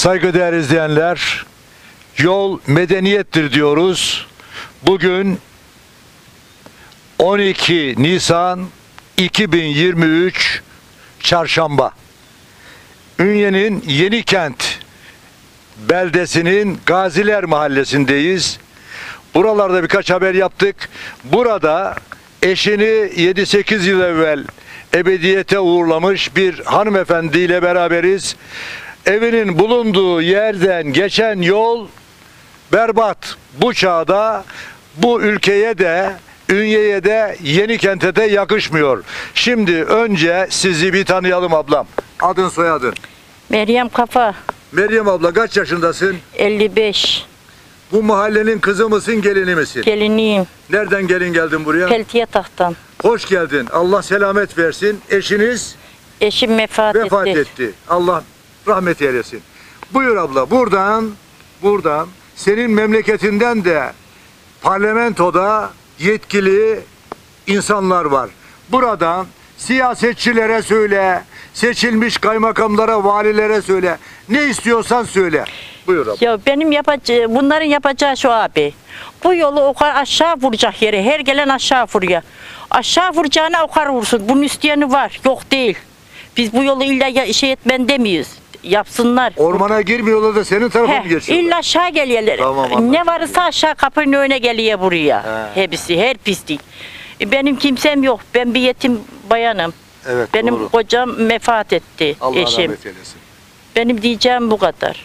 Saygıdeğer izleyenler, yol medeniyettir diyoruz. Bugün 12 Nisan 2023 Çarşamba. Ünye'nin Yenikent beldesinin Gaziler Mahallesi'ndeyiz. Buralarda birkaç haber yaptık. Burada eşini 7-8 yıl evvel ebediyete uğurlamış bir hanımefendiyle beraberiz. Evinin bulunduğu yerden geçen yol berbat. Bu çağda bu ülkeye de Ünye'ye de Yenikent'e de yakışmıyor. Şimdi önce sizi bir tanıyalım ablam. Adın soyadın. Meryem Kafa Meryem abla kaç yaşındasın? 55 Bu mahallenin kızı mısın, gelini misin? geliniyim. Nereden gelin geldin buraya? Peltiye tahtan. Hoş geldin. Allah selamet versin. Eşiniz Eşim vefat, vefat etti. etti. Allah rahmet eylesin. Buyur abla. Buradan buradan senin memleketinden de parlamentoda yetkili insanlar var. Buradan siyasetçilere söyle, seçilmiş kaymakamlara, valilere söyle. Ne istiyorsan söyle. Buyur abla. Ya benim yapacağı, bunların yapacağı şu abi. Bu yolu o kadar aşağı vuracak yere. Her gelen aşağı vuruyor. Aşağı vuracağına o kadar vursun. Bunun isteyeni var. Yok değil. Biz bu yolu illa ya- şey etmen demiyoruz. Yapsınlar. Ormana girmiyorlar da senin tarafa mı geçiyorlar? illa aşağı geliyorlar. Tamam, anladım. ne varsa aşağı kapının önüne geliyor buraya. He. Hepsi, her pislik. E, Benim kimsem yok. Ben bir yetim bayanım. Evet Benim doğru. kocam vefat etti. Allah eşim. rahmet eylesin. Benim diyeceğim bu kadar.